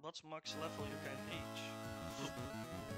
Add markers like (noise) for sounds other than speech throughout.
What's max level you can reach?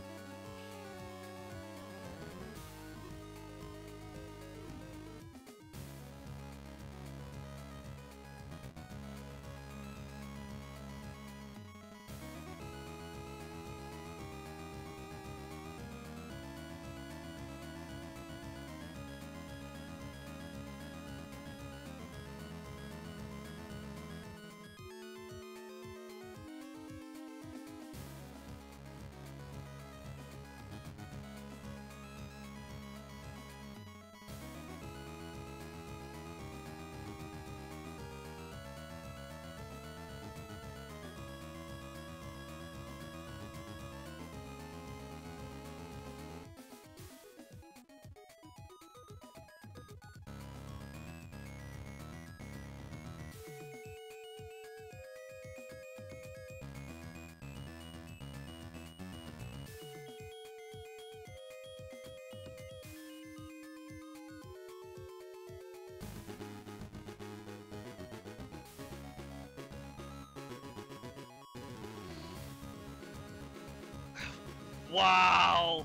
Wow!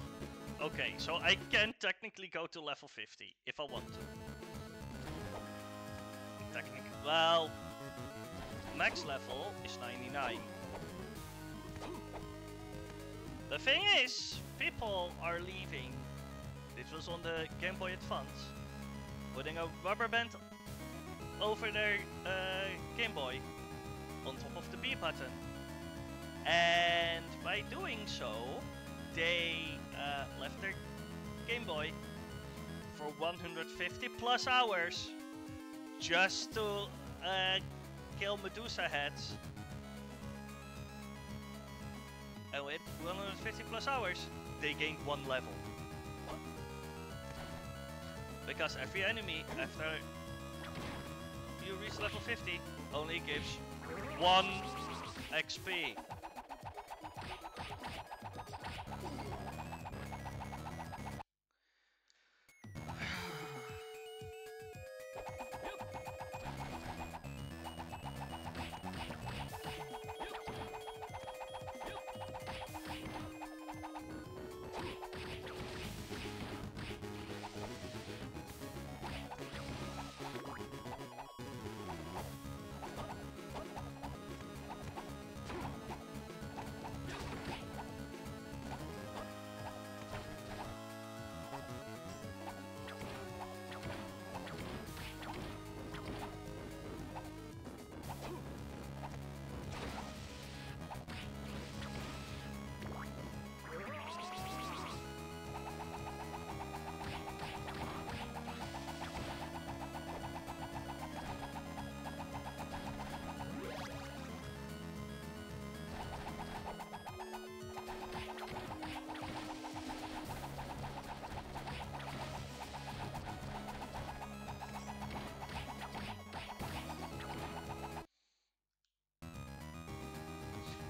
Okay, so I can technically go to level 50 if I want to. Technically, well, max level is 99. The thing is, people are leaving. This was on the Game Boy Advance, putting a rubber band over their uh, Game Boy on top of the B button. And by doing so, they uh, left their Game Boy for 150 plus hours just to uh, kill Medusa heads. And with 150 plus hours, they gained one level. Because every enemy after you reach level 50 only gives one XP.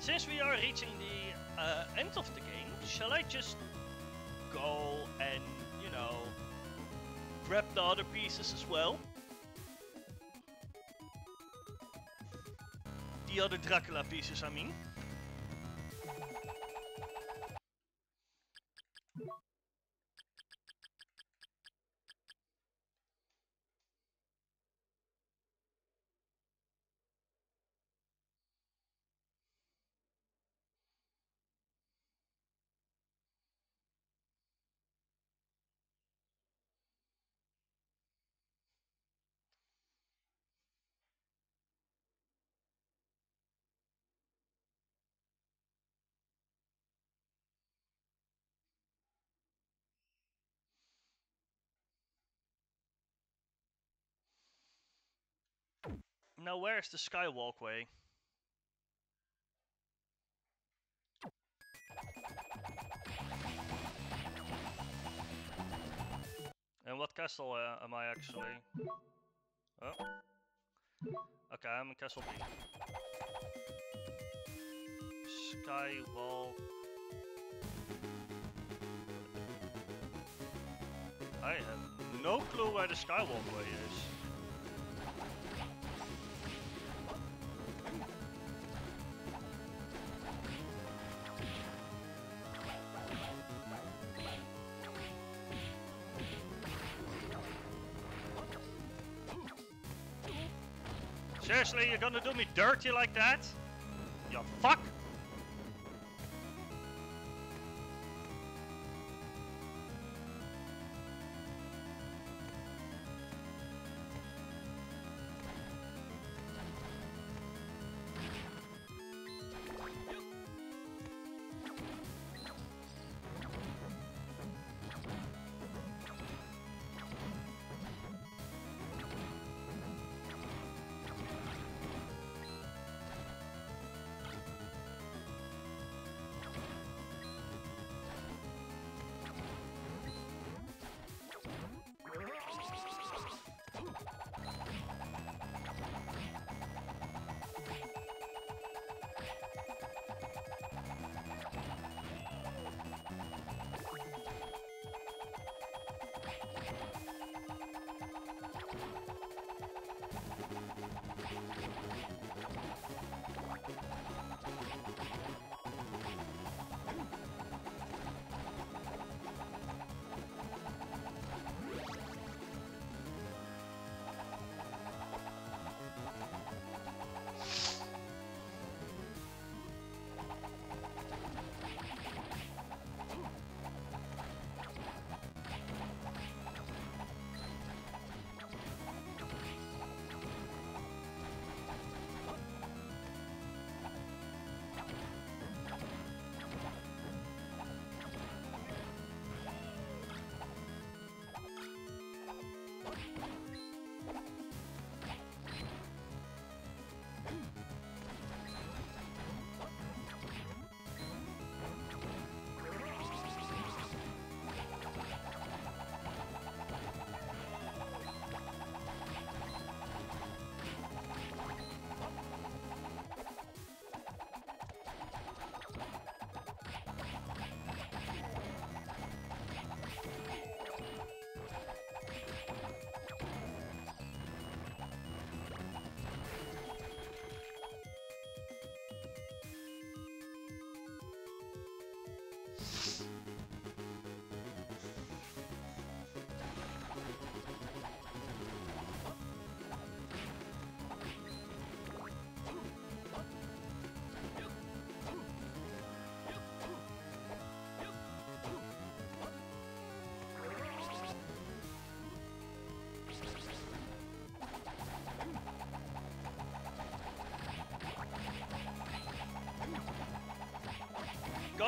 Since we are reaching the uh, end of the game, shall I just go and, you know, grab the other pieces as well? The other Dracula pieces, I mean. Now where's the skywalkway? And what castle uh, am I actually? Oh. Okay, I'm in Castle B. Skywalk. I have no clue where the skywalkway is. Seriously, you're gonna do me dirty like that? You fuck!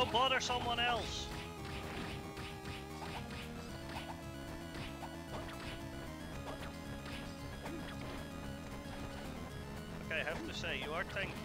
Go bother someone else. Okay, I have to say, you are tanky.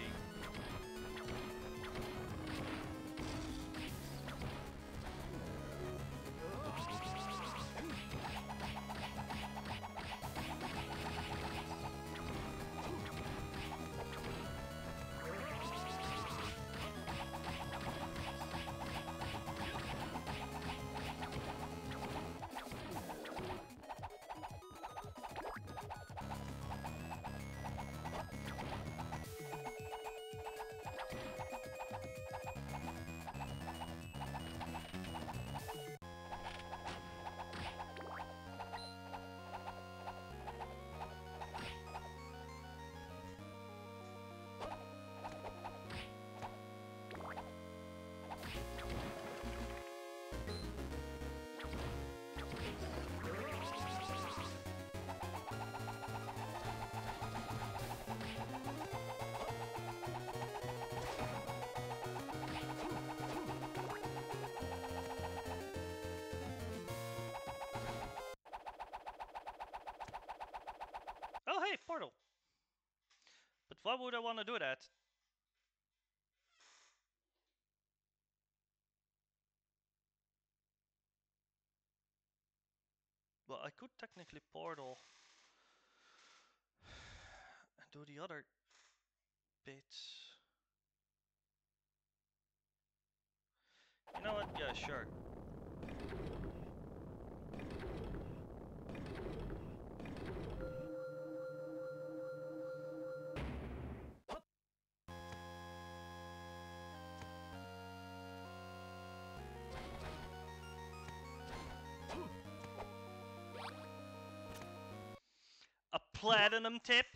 Why would I want to do that? Well, I could technically portal and do the other bits. You know what? Yeah, sure. Platinum tip?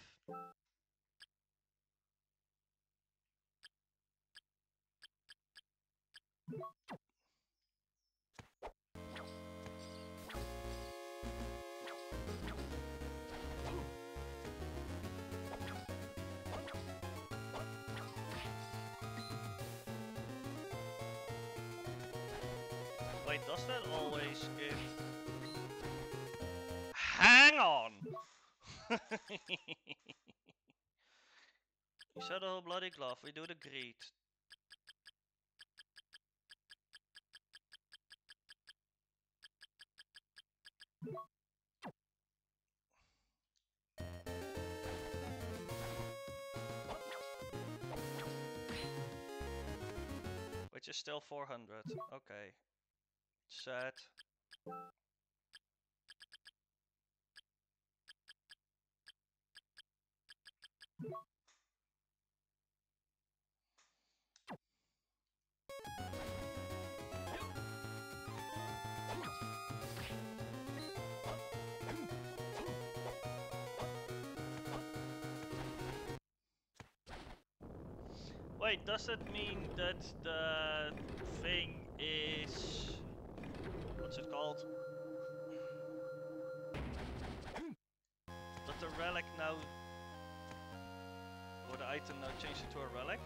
Whole bloody glove, we do the greed. Which is still 400. Okay. Set. Wait, does that mean that the thing is... What's it called? That the relic now... Or the item now changed into a relic?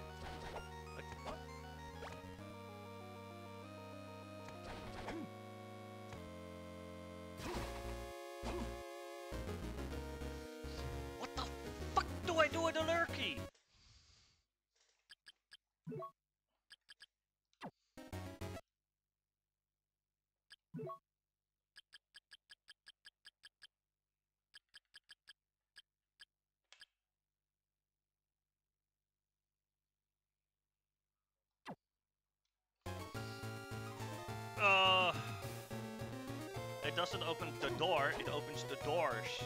Doesn't open the door, it opens the doors.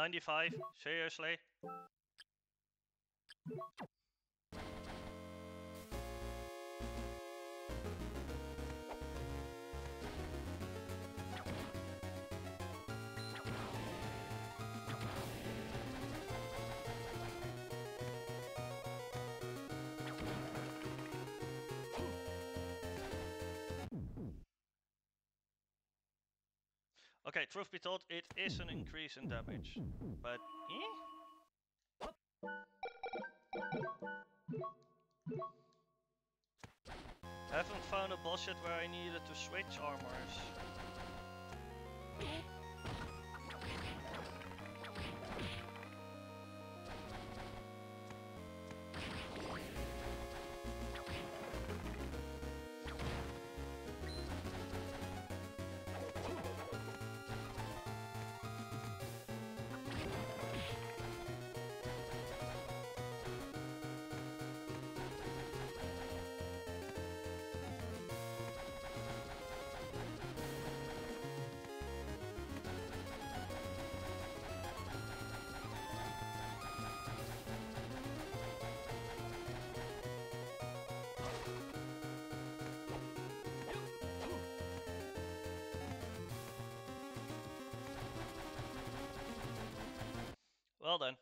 Ninety-five. Seriously? Okay, truth be told, it is an increase in damage. But, eh? Haven't found a boss yet where I needed to switch armors. Well then.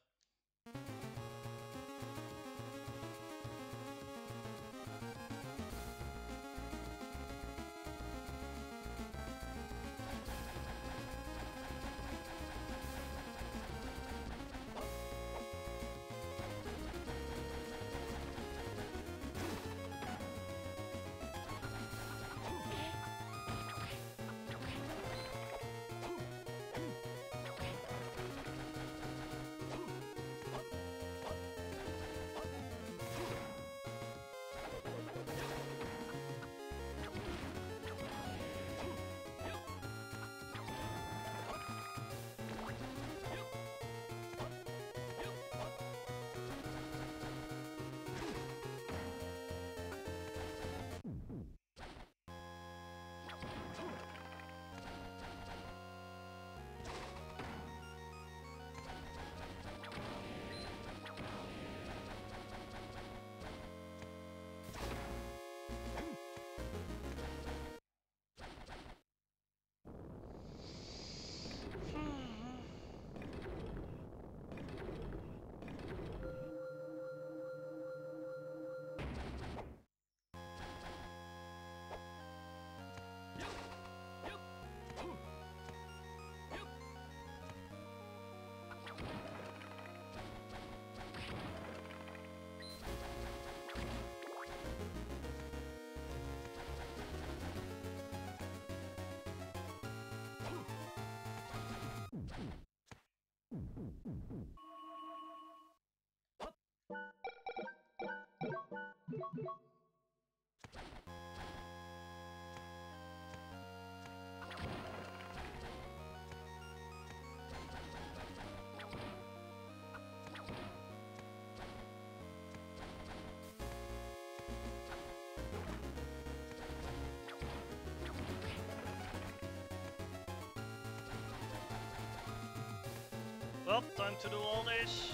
Well, time to do all this.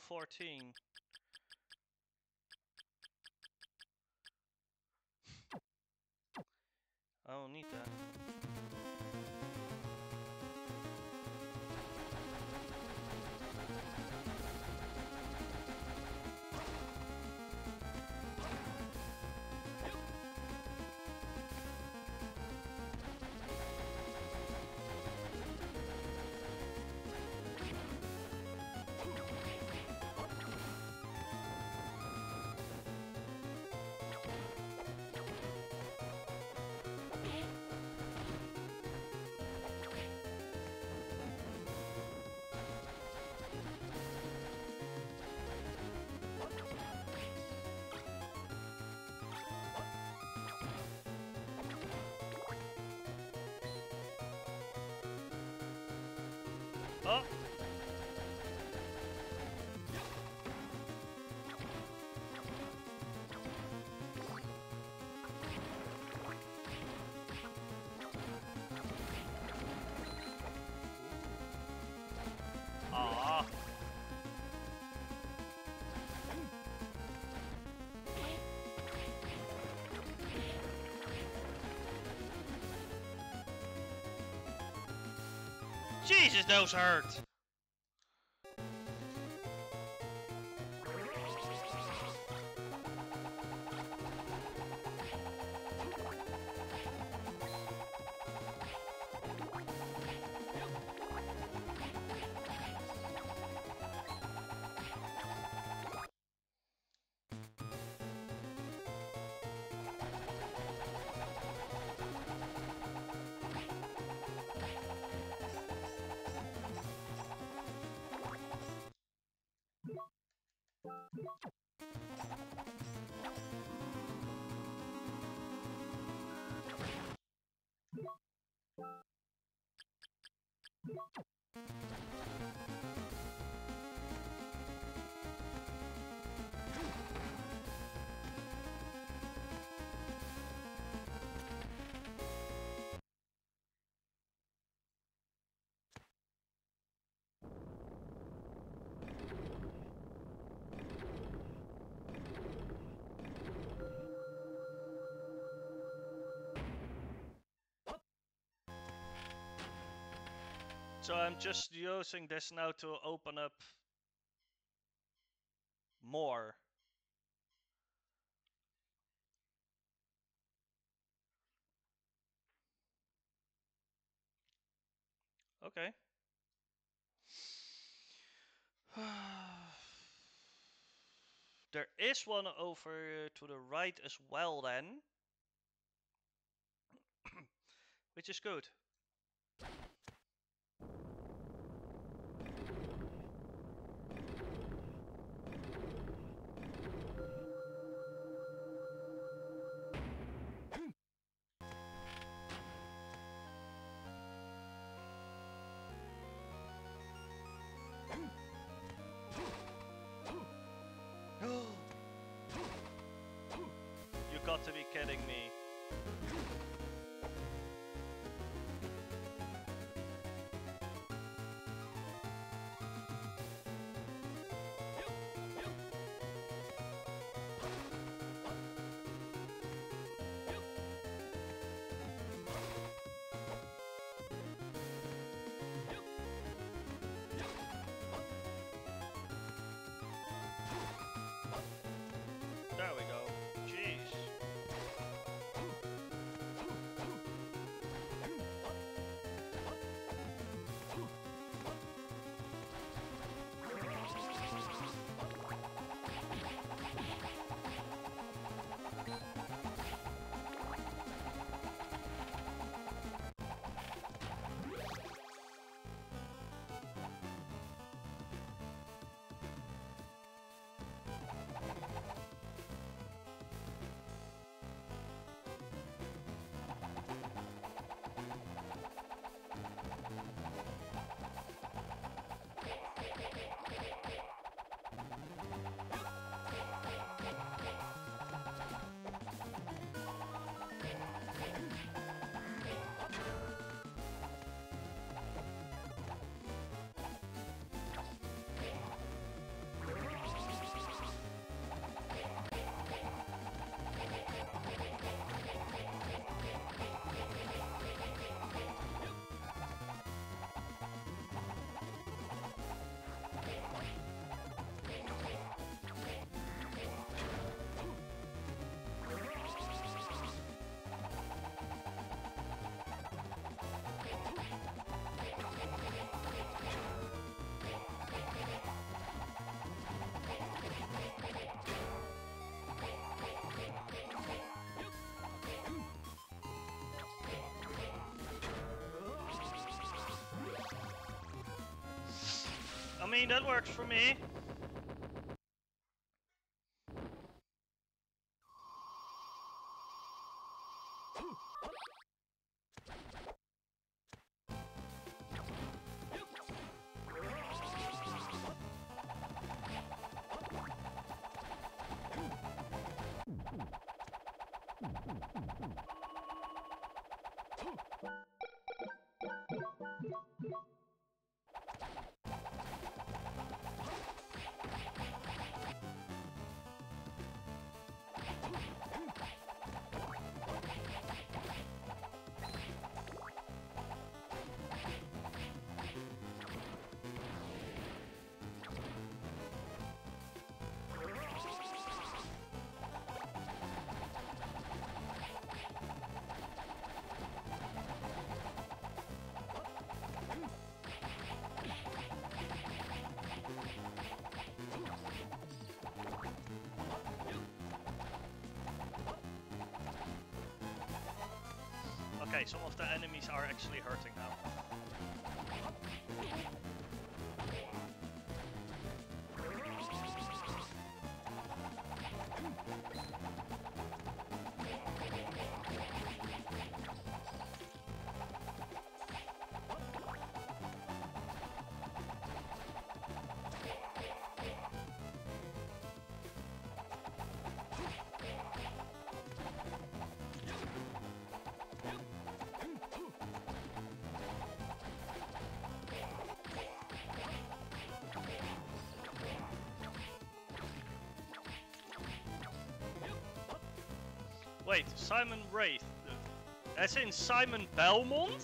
214. Jesus, those hurt. So I'm just using this now to open up more. Okay. (sighs) there is one over to the right as well then. (clears throat) Which is good. Mean, that works for me. Okay, some of the enemies are actually hurting now. Simon Wraith. As in Simon Belmont?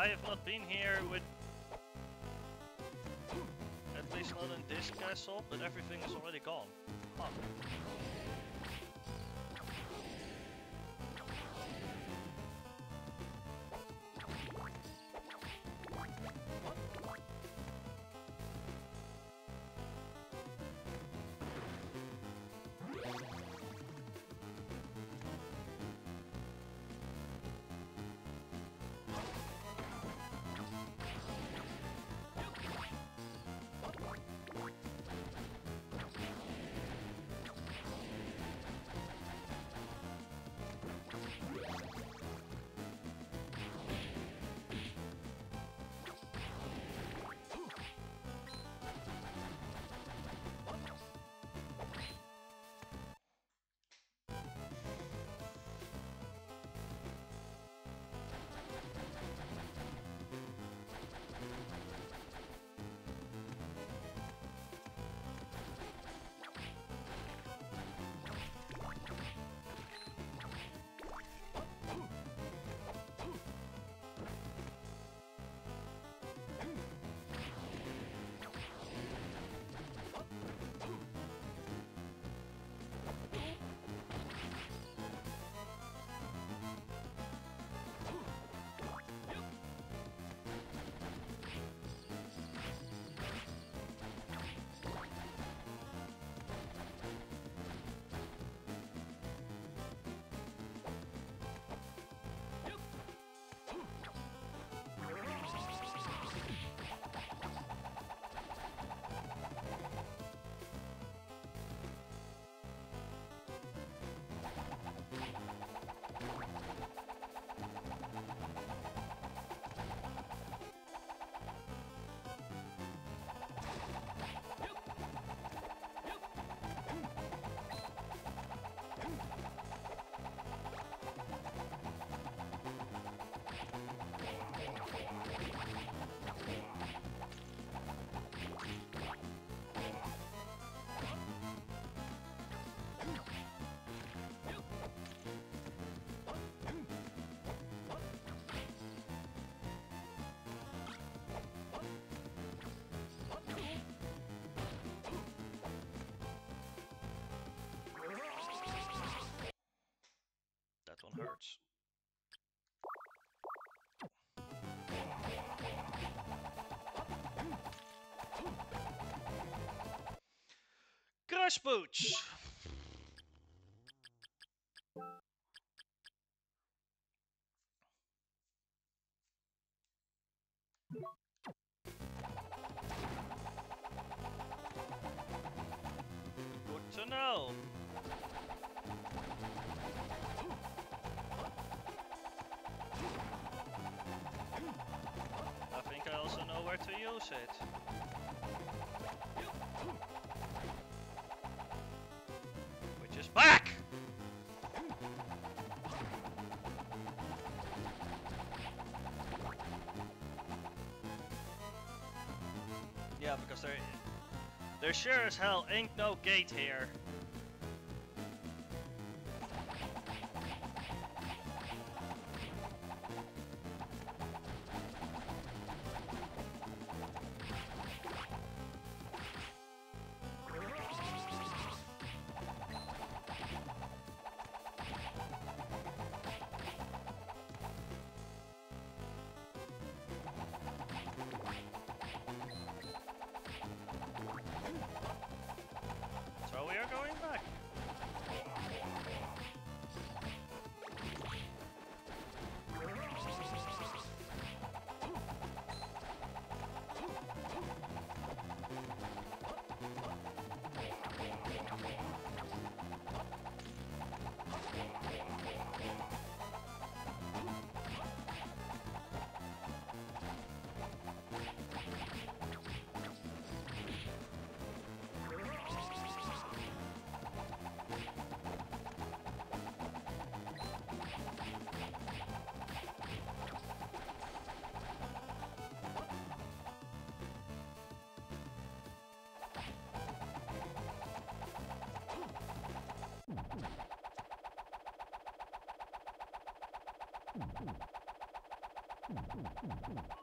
I have not been here with... At least not in this castle, but everything is already gone. Huh. Crush Booch! Because there, there sure as hell ain't no gate here. So we are going back. Unka, unka.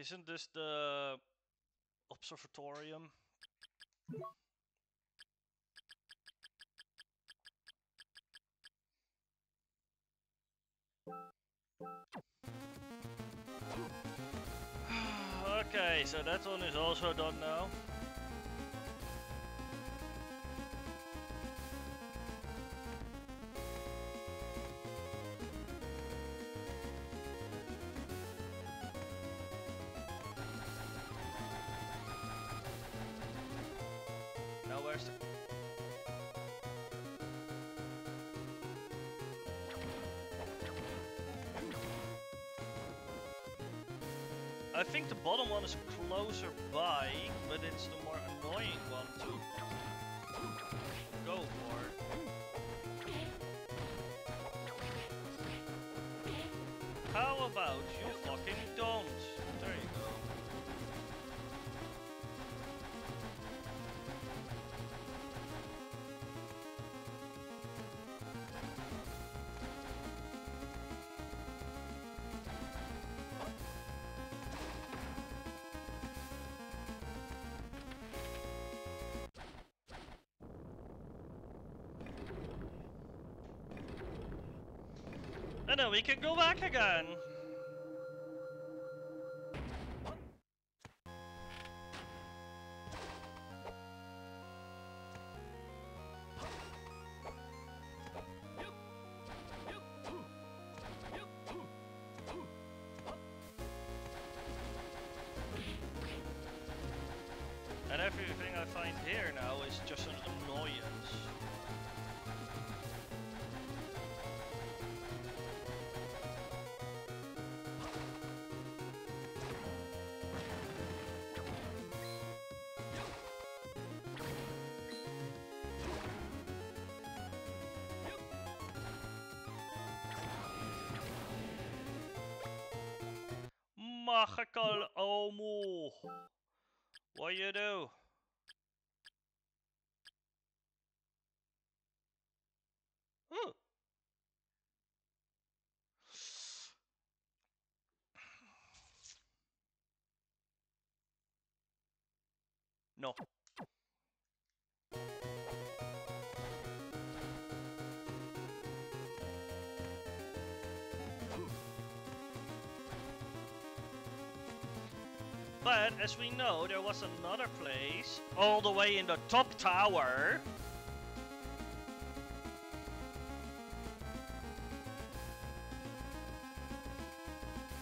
Isn't this the observatorium? I think the bottom one is closer by, but it's the more annoying one to go for. How about you And then we can go back again. Omo. What you do? Ooh. No. But as we know, there was another place all the way in the top tower.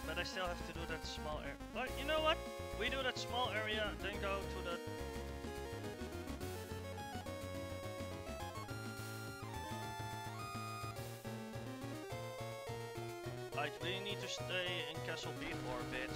But I still have to do that small area. But you know what? We do that small area, then go to the. I really need to stay in Castle B for a bit.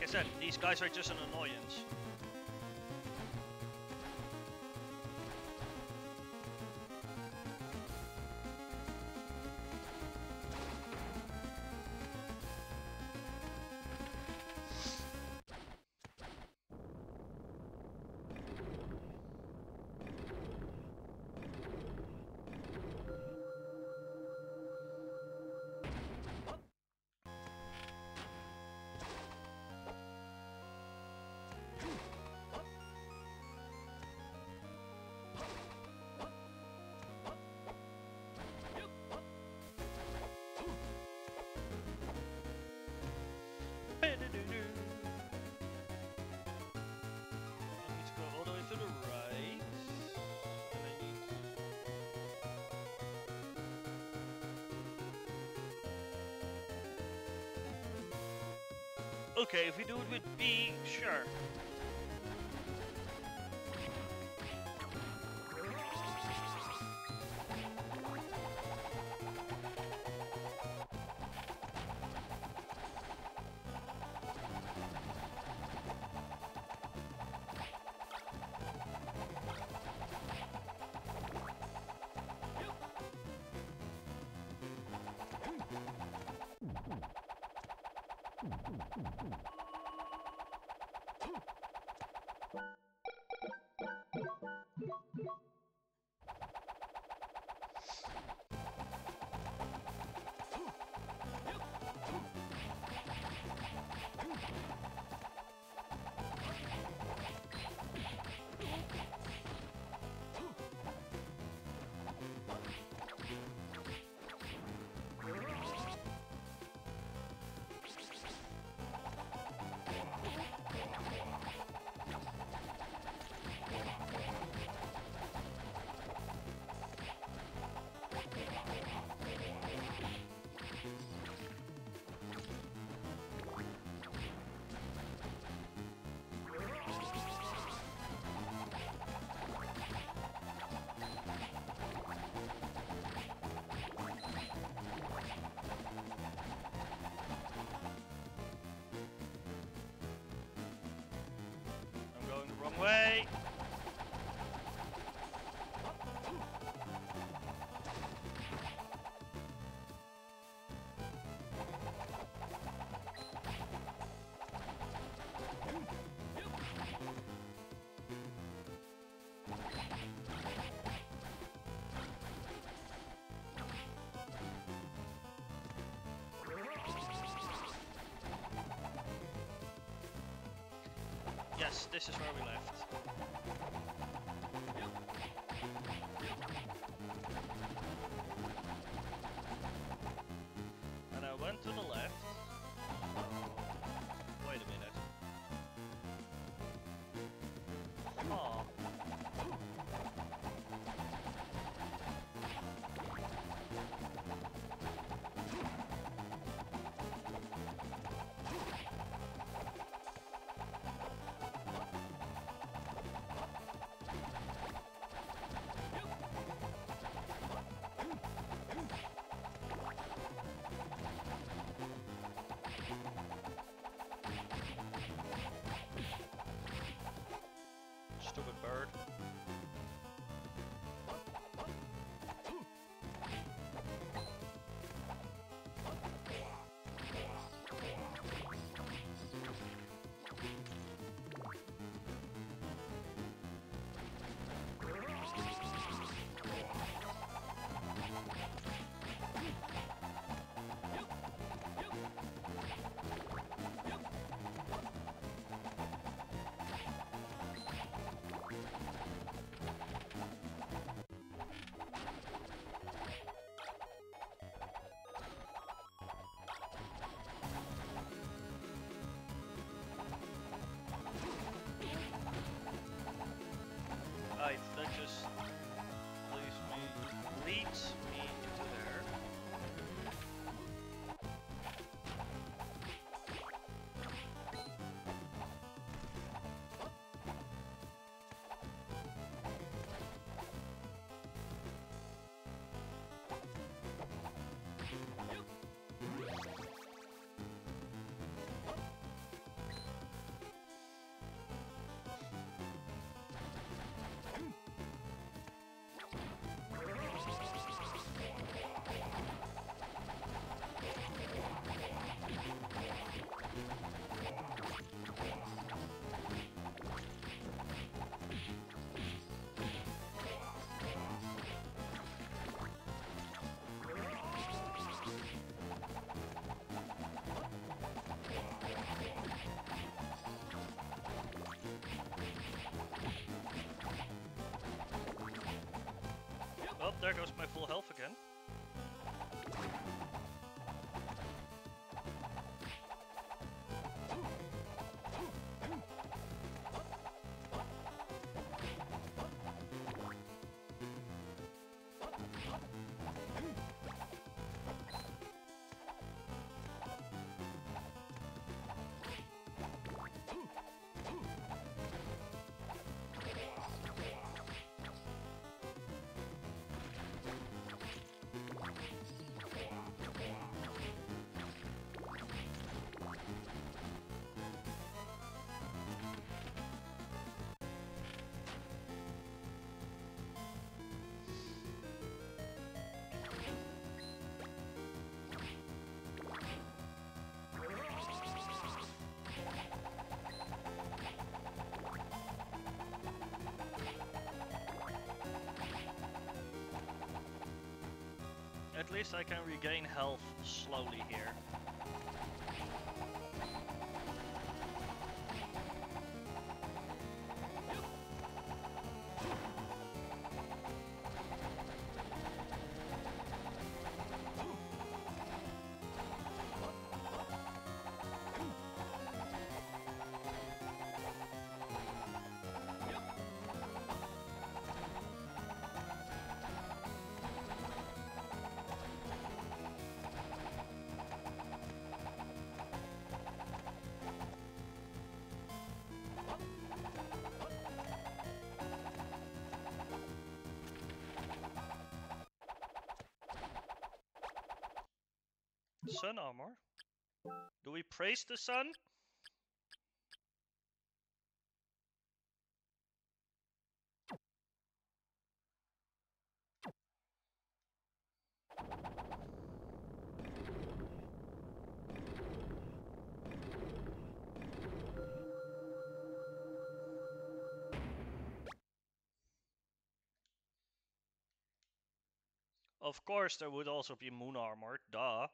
Like I said, these guys are just an annoyance. Okay, if we do it with B, sure. this is where we live. Just leaves me leads there goes my full health least I can regain health slowly here. Sun armor? Do we praise the sun? Of course, there would also be moon armor, duh.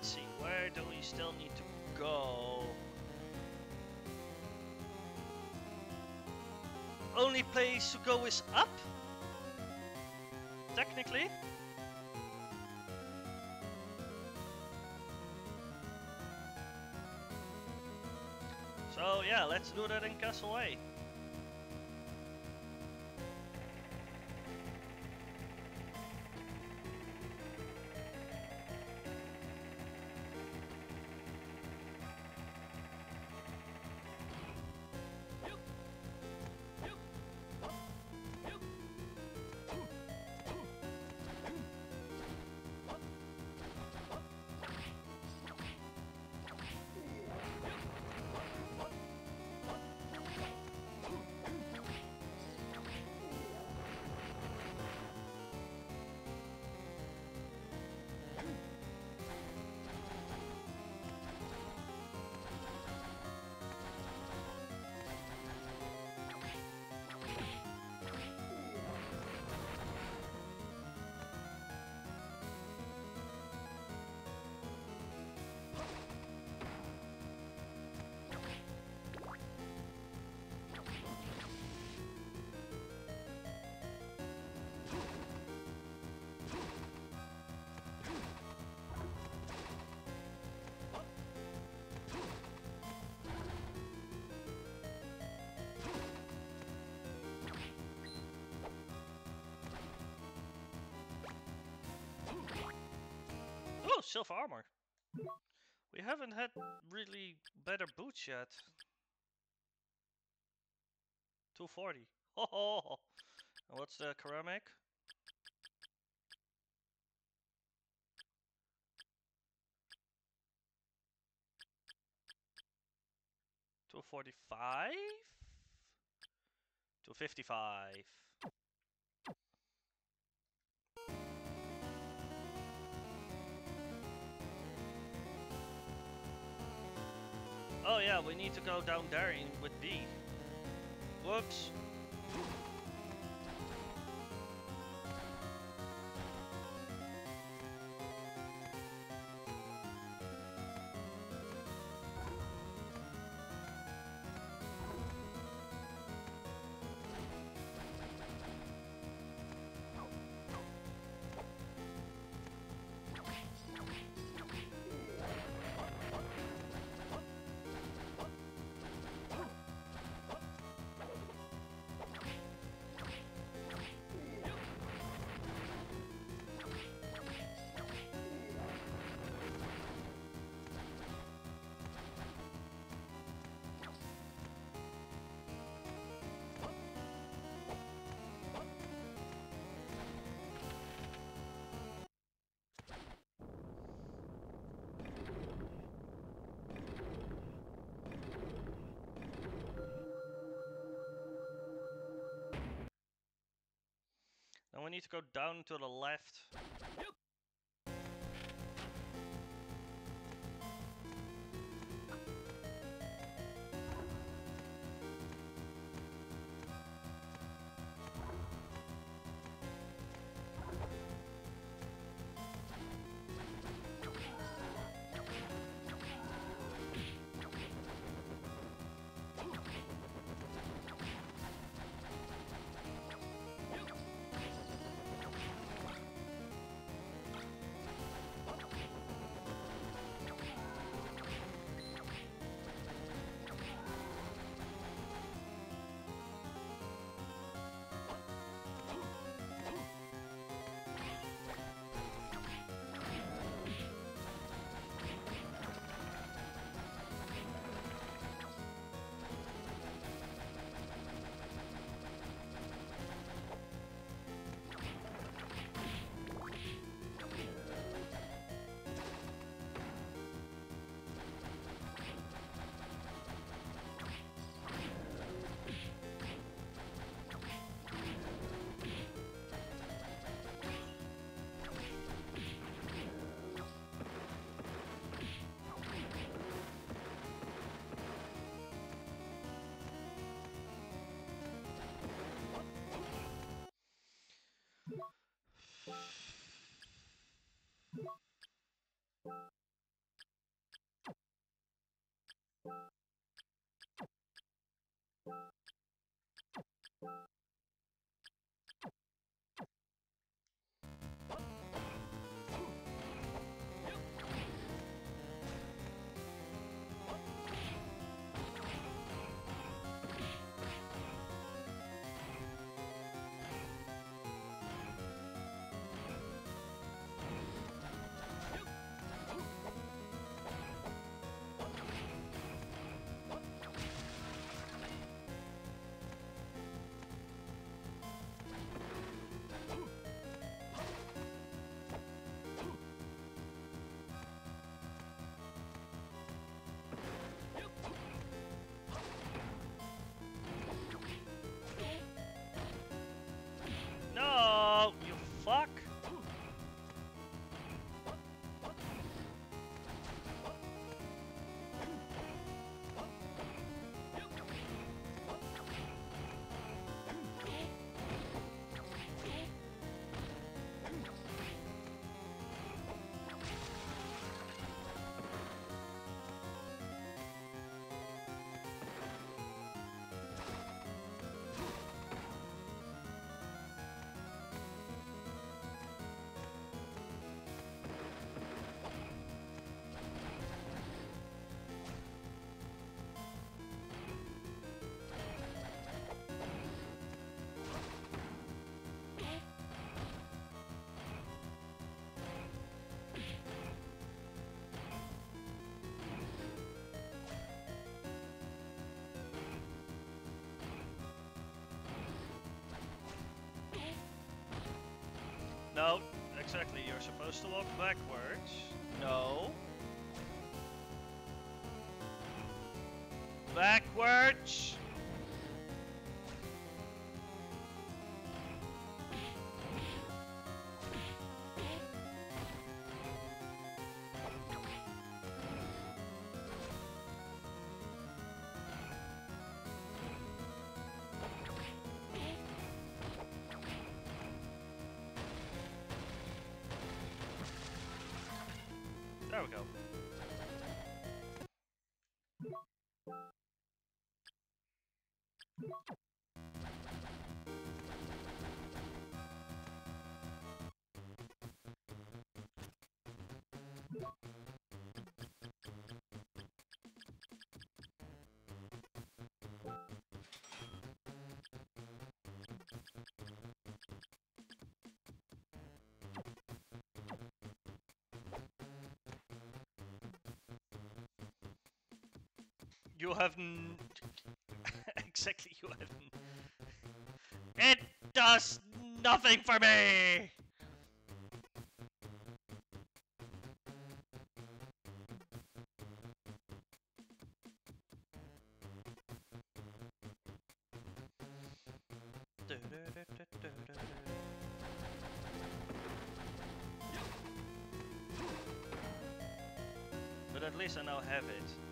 Let's see, where do we still need to go? Only place to go is up? Technically? So yeah, let's do that in Castle A. Silver armor. We haven't had really better boots yet. 240. (laughs) Oh, what's the ceramic? Two forty five? Two fifty need to go down there in with B. Whoops. We need to go down to the left. Exactly? You're supposed to walk backwards. No. Backwards! There we go. You haven't... (laughs) exactly you haven't... it does nothing for me. But at least I now have it.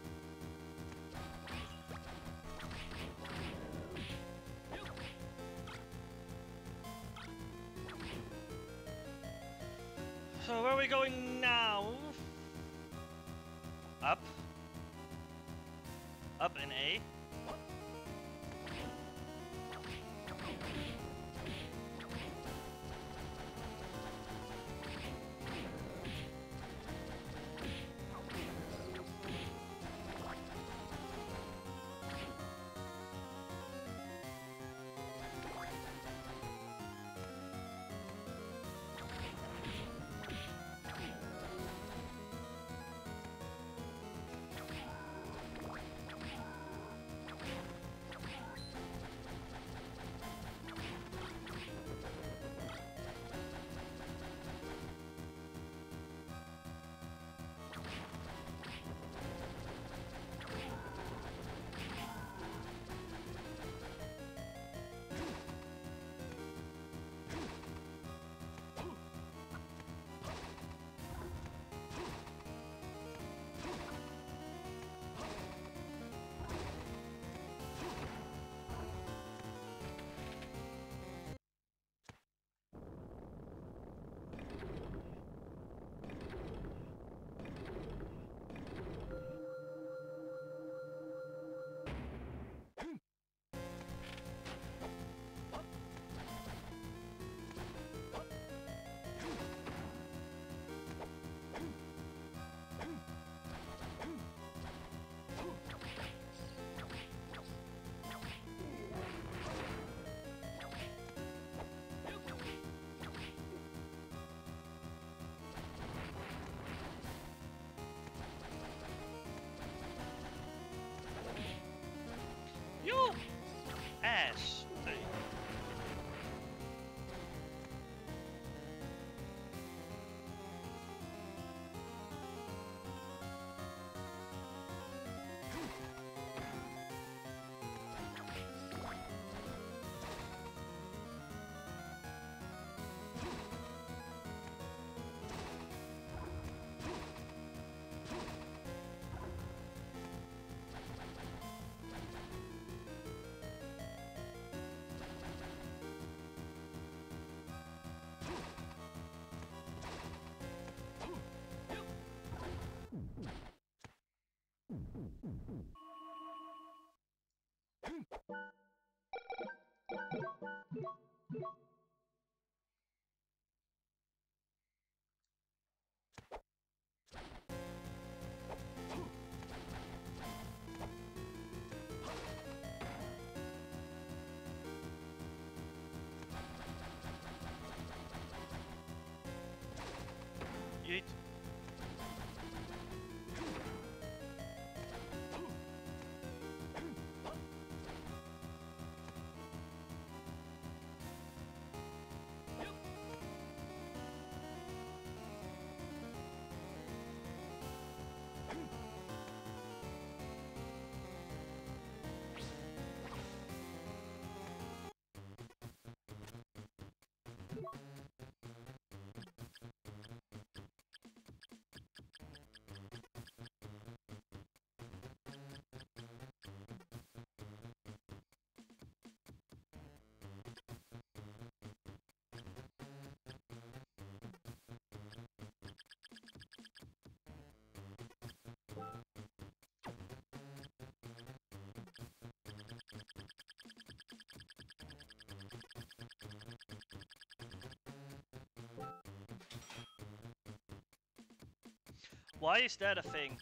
Why is that a thing?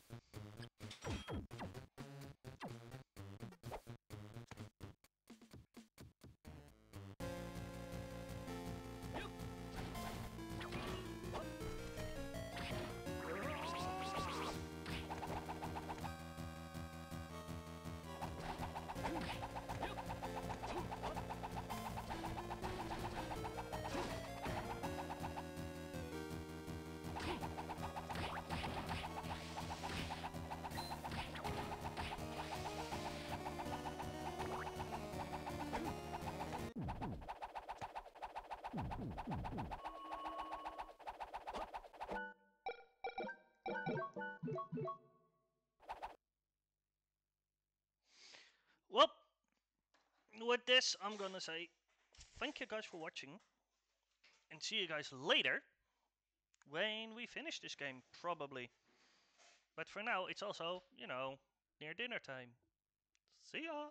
With this, I'm gonna say thank you guys for watching and see you guys later when we finish this game, probably. But for now, it's also, you know, near dinner time. See ya!